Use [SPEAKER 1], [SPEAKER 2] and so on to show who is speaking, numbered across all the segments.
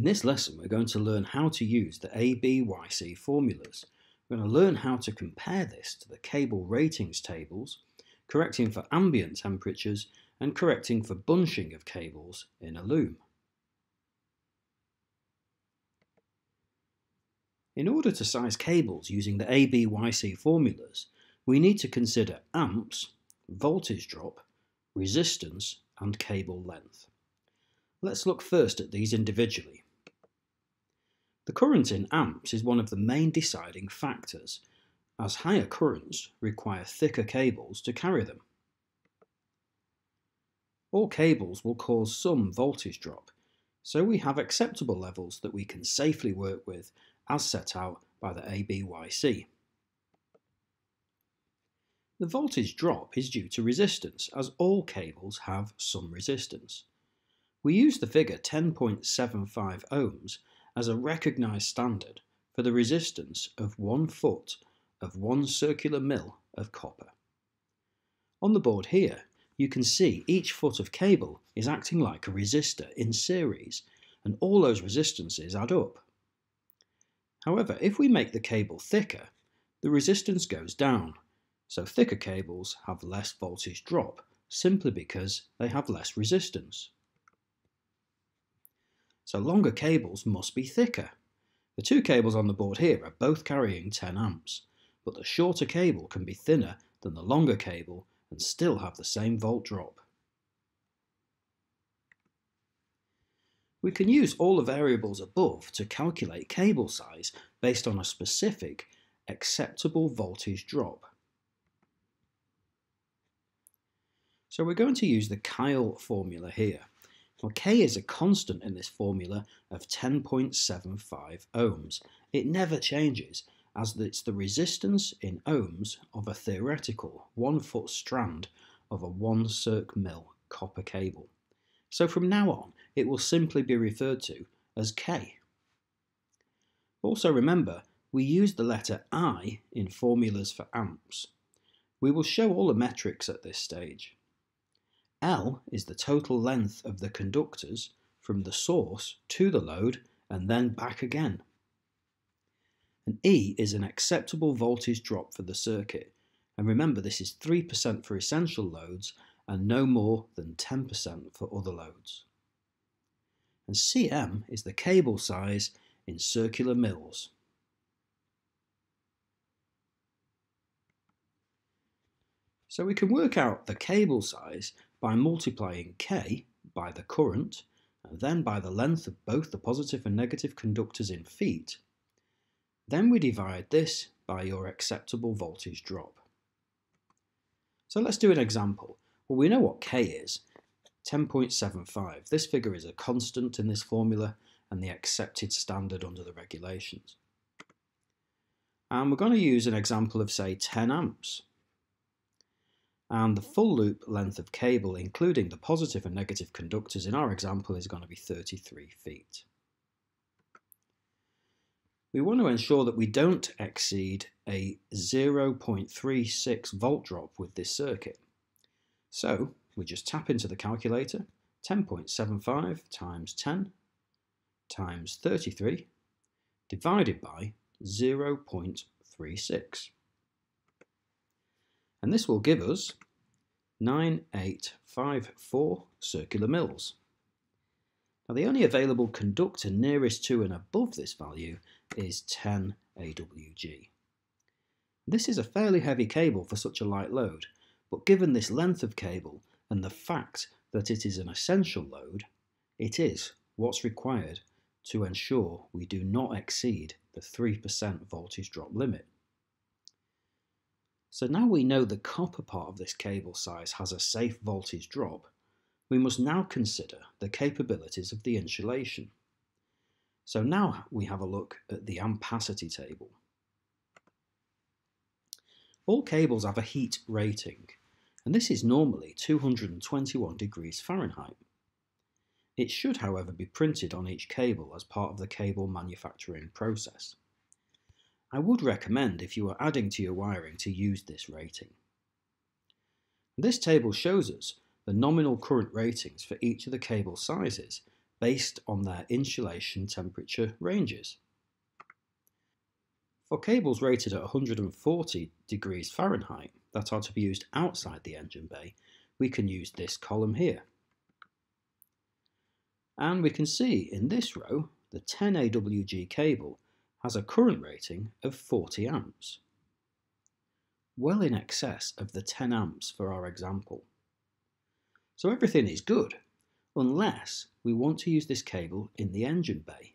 [SPEAKER 1] In this lesson, we're going to learn how to use the ABYC formulas. We're going to learn how to compare this to the cable ratings tables, correcting for ambient temperatures and correcting for bunching of cables in a loom. In order to size cables using the ABYC formulas, we need to consider amps, voltage drop, resistance and cable length. Let's look first at these individually. The current in amps is one of the main deciding factors, as higher currents require thicker cables to carry them. All cables will cause some voltage drop, so we have acceptable levels that we can safely work with as set out by the ABYC. The voltage drop is due to resistance, as all cables have some resistance. We use the figure 10.75 ohms as a recognised standard for the resistance of one foot of one circular mil of copper. On the board here, you can see each foot of cable is acting like a resistor in series, and all those resistances add up. However, if we make the cable thicker, the resistance goes down, so thicker cables have less voltage drop, simply because they have less resistance. So longer cables must be thicker. The two cables on the board here are both carrying 10 amps, but the shorter cable can be thinner than the longer cable and still have the same volt drop. We can use all the variables above to calculate cable size based on a specific acceptable voltage drop. So we're going to use the Kyle formula here. Well, K is a constant in this formula of 10.75 ohms. It never changes as it's the resistance in ohms of a theoretical one foot strand of a one circ mil copper cable. So from now on, it will simply be referred to as K. Also remember, we use the letter I in formulas for amps. We will show all the metrics at this stage. L is the total length of the conductors from the source to the load and then back again. And E is an acceptable voltage drop for the circuit. And remember, this is 3% for essential loads and no more than 10% for other loads. And CM is the cable size in circular mils. So we can work out the cable size by multiplying K by the current and then by the length of both the positive and negative conductors in feet. Then we divide this by your acceptable voltage drop. So let's do an example. Well, we know what K is, 10.75. This figure is a constant in this formula and the accepted standard under the regulations. And we're going to use an example of say 10 amps and the full loop length of cable, including the positive and negative conductors in our example, is going to be 33 feet. We want to ensure that we don't exceed a 0.36 volt drop with this circuit. So we just tap into the calculator, 10.75 times 10 times 33 divided by 0.36 and this will give us 9854 circular mils. Now the only available conductor nearest to and above this value is 10 AWG. This is a fairly heavy cable for such a light load, but given this length of cable and the fact that it is an essential load, it is what's required to ensure we do not exceed the 3% voltage drop limit. So now we know the copper part of this cable size has a safe voltage drop, we must now consider the capabilities of the insulation. So now we have a look at the ampacity table. All cables have a heat rating, and this is normally 221 degrees Fahrenheit. It should however be printed on each cable as part of the cable manufacturing process. I would recommend if you are adding to your wiring to use this rating. This table shows us the nominal current ratings for each of the cable sizes based on their insulation temperature ranges. For cables rated at 140 degrees Fahrenheit that are to be used outside the engine bay, we can use this column here. And we can see in this row, the 10 AWG cable has a current rating of 40 amps, well in excess of the 10 amps for our example. So everything is good, unless we want to use this cable in the engine bay.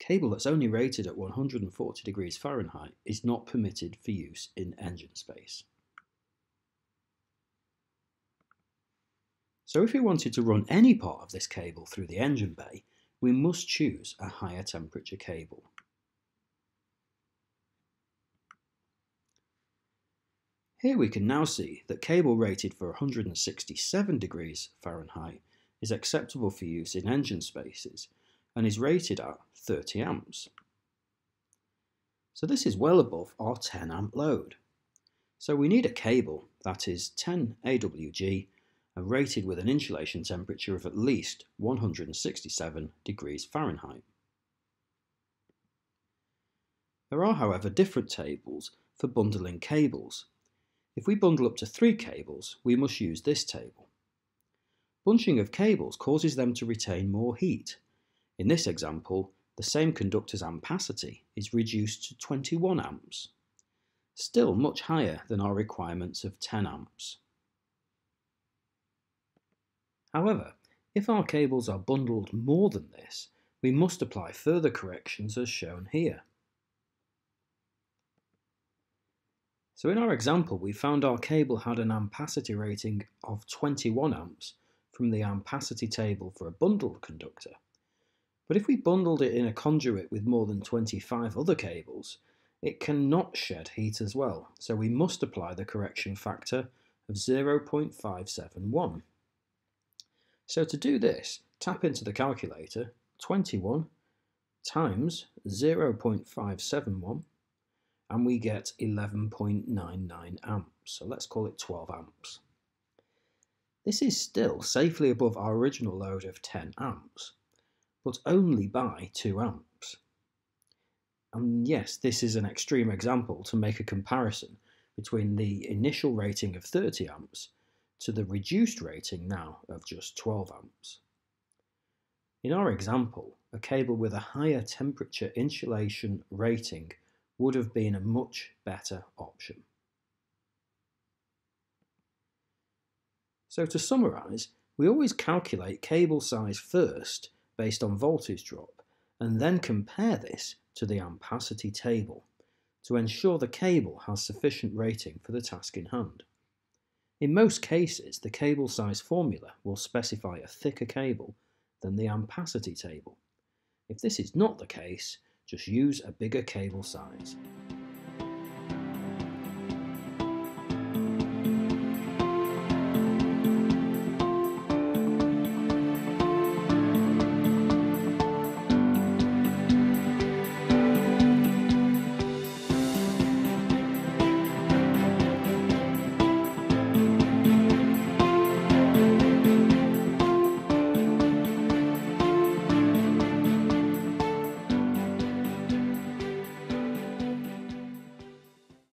[SPEAKER 1] Cable that's only rated at 140 degrees Fahrenheit is not permitted for use in engine space. So if we wanted to run any part of this cable through the engine bay, we must choose a higher temperature cable. Here we can now see that cable rated for 167 degrees Fahrenheit is acceptable for use in engine spaces and is rated at 30 amps. So this is well above our 10 amp load. So we need a cable that is 10 AWG and rated with an insulation temperature of at least 167 degrees Fahrenheit. There are however different tables for bundling cables. If we bundle up to three cables, we must use this table. Bunching of cables causes them to retain more heat. In this example, the same conductor's ampacity is reduced to 21 amps, still much higher than our requirements of 10 amps. However, if our cables are bundled more than this, we must apply further corrections as shown here. So in our example, we found our cable had an ampacity rating of 21 amps from the ampacity table for a bundled conductor. But if we bundled it in a conduit with more than 25 other cables, it cannot shed heat as well, so we must apply the correction factor of 0.571. So to do this, tap into the calculator 21 times 0.571 and we get 11.99 amps. So let's call it 12 amps. This is still safely above our original load of 10 amps, but only by 2 amps. And yes, this is an extreme example to make a comparison between the initial rating of 30 amps to the reduced rating now of just 12 amps. In our example, a cable with a higher temperature insulation rating would have been a much better option. So to summarise, we always calculate cable size first based on voltage drop and then compare this to the ampacity table to ensure the cable has sufficient rating for the task in hand. In most cases, the cable size formula will specify a thicker cable than the ampacity table. If this is not the case, just use a bigger cable size.